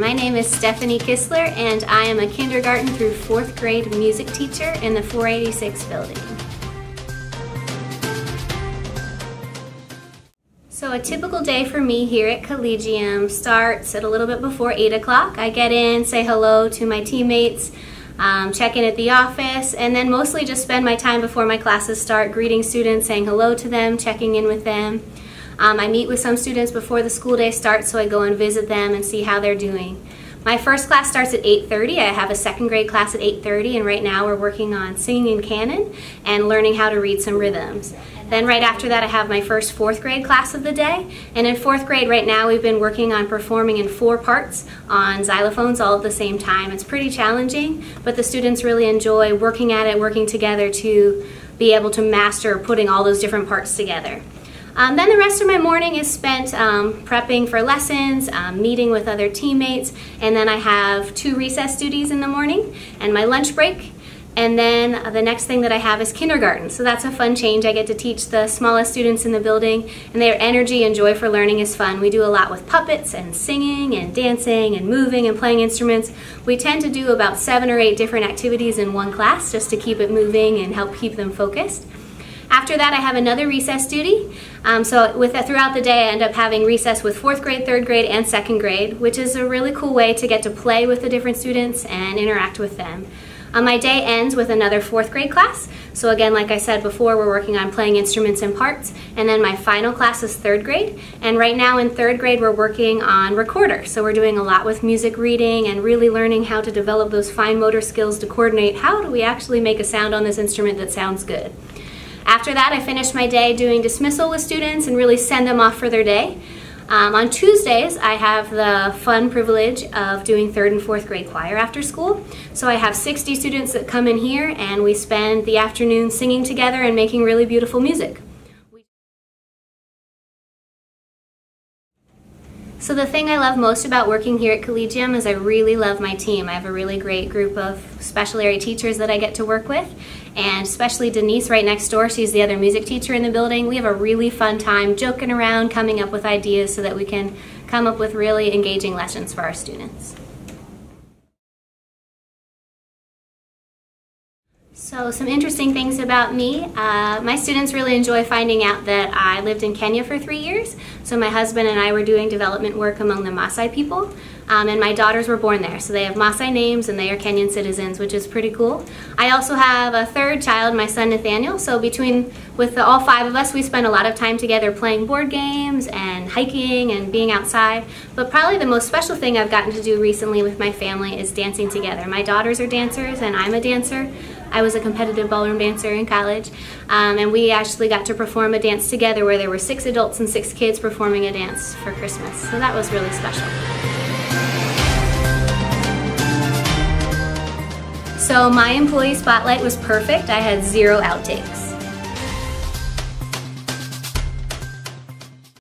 my name is Stephanie Kistler and I am a kindergarten through fourth grade music teacher in the 486 building. So a typical day for me here at Collegium starts at a little bit before 8 o'clock. I get in, say hello to my teammates, um, check in at the office, and then mostly just spend my time before my classes start greeting students, saying hello to them, checking in with them. Um, I meet with some students before the school day starts, so I go and visit them and see how they're doing. My first class starts at 8.30. I have a second grade class at 8.30, and right now we're working on singing in canon and learning how to read some rhythms. Then right after that, I have my first fourth grade class of the day. And in fourth grade right now, we've been working on performing in four parts on xylophones all at the same time. It's pretty challenging, but the students really enjoy working at it, working together to be able to master putting all those different parts together. Um, then the rest of my morning is spent um, prepping for lessons, um, meeting with other teammates, and then I have two recess duties in the morning and my lunch break. And then the next thing that I have is kindergarten. So that's a fun change. I get to teach the smallest students in the building, and their energy and joy for learning is fun. We do a lot with puppets and singing and dancing and moving and playing instruments. We tend to do about seven or eight different activities in one class just to keep it moving and help keep them focused. After that, I have another recess duty. Um, so with that, throughout the day, I end up having recess with fourth grade, third grade, and second grade, which is a really cool way to get to play with the different students and interact with them. Um, my day ends with another fourth grade class. So again, like I said before, we're working on playing instruments and parts. And then my final class is third grade. And right now in third grade, we're working on recorder. So we're doing a lot with music reading and really learning how to develop those fine motor skills to coordinate how do we actually make a sound on this instrument that sounds good. After that, I finish my day doing dismissal with students and really send them off for their day. Um, on Tuesdays, I have the fun privilege of doing third and fourth grade choir after school. So I have 60 students that come in here and we spend the afternoon singing together and making really beautiful music. So the thing I love most about working here at Collegium is I really love my team. I have a really great group of special area teachers that I get to work with, and especially Denise right next door, she's the other music teacher in the building. We have a really fun time joking around, coming up with ideas so that we can come up with really engaging lessons for our students. So some interesting things about me. Uh, my students really enjoy finding out that I lived in Kenya for three years. So my husband and I were doing development work among the Maasai people. Um, and my daughters were born there. So they have Maasai names and they are Kenyan citizens, which is pretty cool. I also have a third child, my son Nathaniel. So between, with the, all five of us, we spend a lot of time together playing board games and hiking and being outside. But probably the most special thing I've gotten to do recently with my family is dancing together. My daughters are dancers and I'm a dancer. I was a competitive ballroom dancer in college, um, and we actually got to perform a dance together where there were six adults and six kids performing a dance for Christmas. So that was really special. So my employee spotlight was perfect. I had zero outtakes.